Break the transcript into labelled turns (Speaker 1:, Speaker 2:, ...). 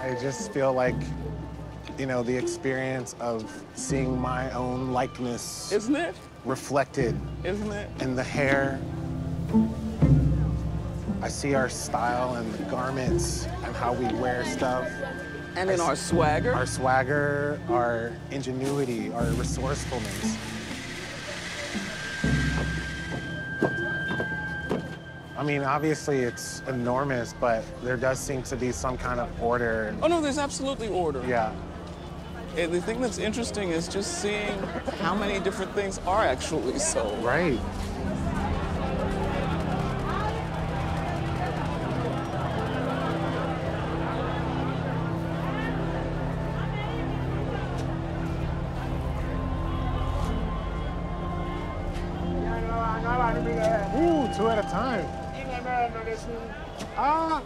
Speaker 1: I just feel like, you know, the experience of seeing my own likeness
Speaker 2: Isn't it?
Speaker 1: reflected
Speaker 2: Isn't it?
Speaker 1: in the hair. I see our style and the garments and how we wear stuff.
Speaker 2: And in our swagger.
Speaker 1: Our swagger, our ingenuity, our resourcefulness. I mean, obviously it's enormous, but there does seem to be some kind of order.
Speaker 2: Oh no, there's absolutely order.
Speaker 1: Yeah.
Speaker 2: And the thing that's interesting is just seeing how many different things are actually sold.
Speaker 1: Right. Ooh, two at a time. Ah,